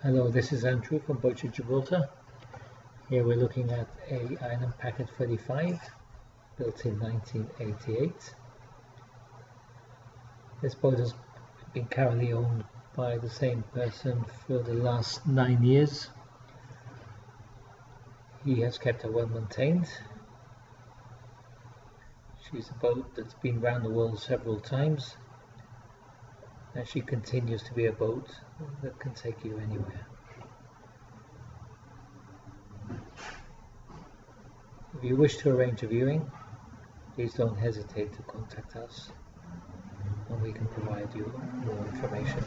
Hello, this is Andrew from Boat Gibraltar. Here we're looking at a Island Packet 35 built in 1988. This boat has been currently owned by the same person for the last nine years. He has kept her well maintained. She's a boat that's been around the world several times and she continues to be a boat that can take you anywhere. If you wish to arrange a viewing, please don't hesitate to contact us and we can provide you more information.